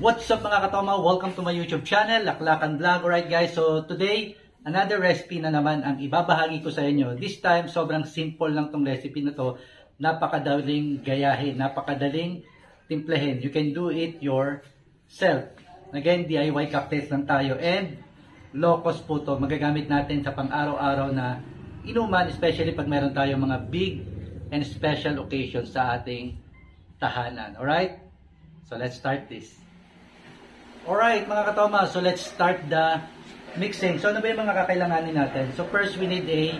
What's up mga katoma? Welcome to my YouTube channel, Laklakan Vlog. Alright guys, so today, another recipe na naman ang ibabahagi ko sa inyo. This time, sobrang simple lang tong recipe na to. Napakadaling gayahin, napakadaling timplahin. You can do it yourself. Again, DIY cocktails lang tayo. And, low cost po to. Magagamit natin sa pang-araw-araw na inuman, especially pag meron tayo mga big and special occasions sa ating tahanan. Alright? So, let's start this. Alright mga katoma, so let's start the mixing. So ano ba yung mga kakailanganin natin? So first we need a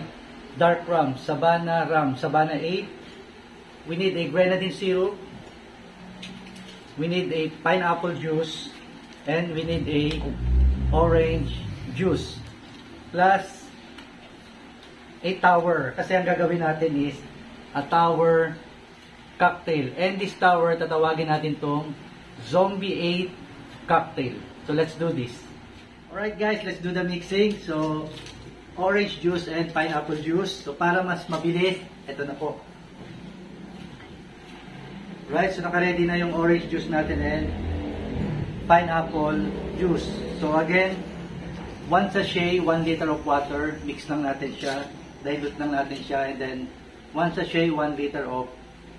dark rum, Savannah rum, Savannah 8. We need a grenadine syrup. We need a pineapple juice. And we need a orange juice. Plus a tower. Kasi ang gagawin natin is a tower cocktail. And this tower, tatawagin natin tong Zombie 8 cocktail. So let's do this. Alright guys, let's do the mixing. So orange juice and pineapple juice. So para mas mabilis, ito na po. Right, so naka-ready na yung orange juice natin and pineapple juice. So again, 1 sachet, 1 liter of water. Mix lang natin siya. Dilute lang natin siya and then 1 sachet, 1 liter of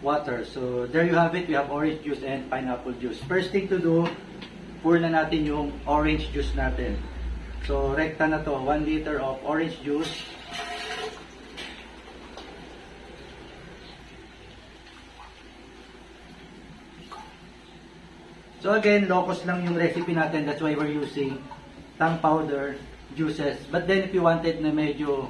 water. So there you have it. We have orange juice and pineapple juice. First thing to do, pour na natin yung orange juice natin. So, rekta na to. 1 liter of orange juice. So again, locos lang yung recipe natin. That's why we're using tang powder juices. But then if you wanted na medyo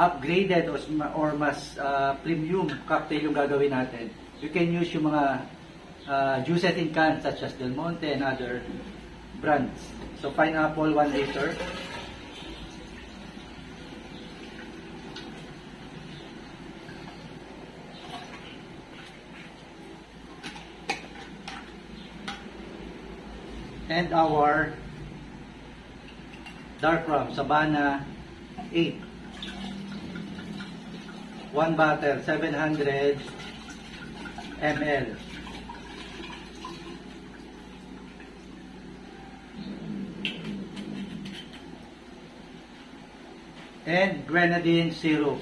upgraded or, or mas uh, premium cocktail yung gagawin natin, you can use yung mga uh, juices in cans such as Del Monte and other brands. So pineapple 1 liter. And our dark rum, Sabana 8. 1 bottle, 700 ml. And grenadine syrup.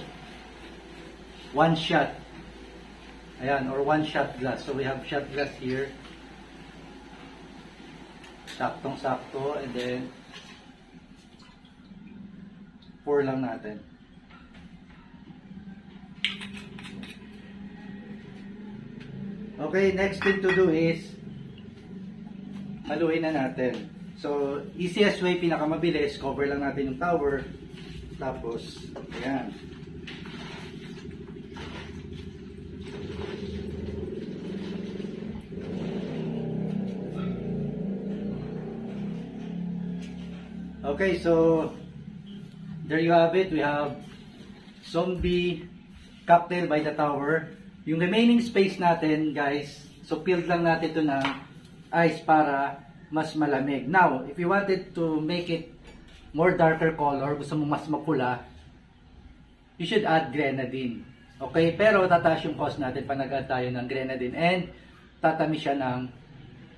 One shot. Ayan, or one shot glass. So we have shot glass here. Saktong-sakto. And then, pour lang natin. Okay, next thing to do is haluin na natin. So, easiest way, pinakamabilis, cover lang natin yung tower. Tapos, ayan. Okay, so there you have it. We have zombie cocktail by the tower. Yung remaining space natin, guys, so filled lang natin ito ng ice para mas malamig. Now, if you wanted to make it more darker color, gusto mo mas mapula, you should add grenadine. Okay? Pero tataas yung cost natin pag nag-add tayo ng grenadine and tatamis siya ng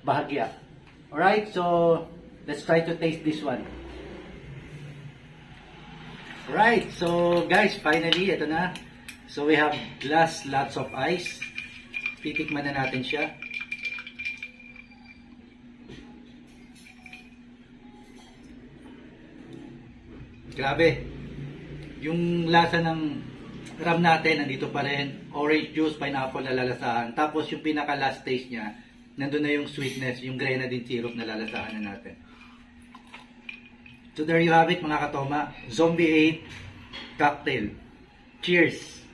bahagya. Alright? So, let's try to taste this one. Right, so guys, finally, ito na. So we have glass, lots of ice. Titikman na natin siya. Grabe. Yung lasa ng ram natin, nandito pa rin. Orange juice, pineapple na lalasahan. Tapos yung pinaka last taste niya, nandun na yung sweetness, yung grenadine syrup na lalasahan na natin. So there you have it mga katoma. Zombie 8 cocktail. Cheers!